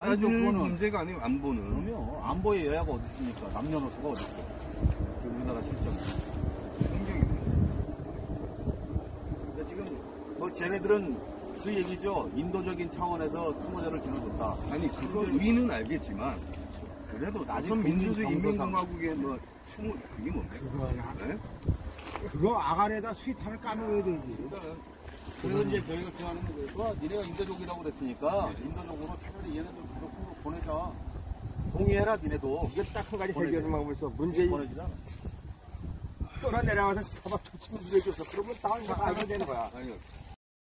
따지는 그거는- 문제가 아니고 안 보는. 그럼요. 안보의 여야가 어디 있습니까? 남녀노소가 어디 있어? 그 우리나라 실정. 환경이네. 근데 지금 뭐 쟤네들은 그 얘기죠. 인도적인 차원에서 투모자를 줄여줬다. 아니 그거 의의는 알겠지만 그래도 나중 조선 민주주의 인민공화국의 뭐 추모 그게 뭡니까? 그거야. 네? 그거 아가리에다 수위탄을 까먹어야 되지. 그래서 이제 저희가 표현하는 거예요. 니네가 인도적이라고 그랬으니까 인도적으로 보내자. 동의해라 니네도. 이게 딱 한 가지. 해결 방법이 있어. 문재인 보내주자. 떠나 내려가서 잡아 툭 치면 누려줬어. 그러면 다음 거 알게 되는 거야. 아니요.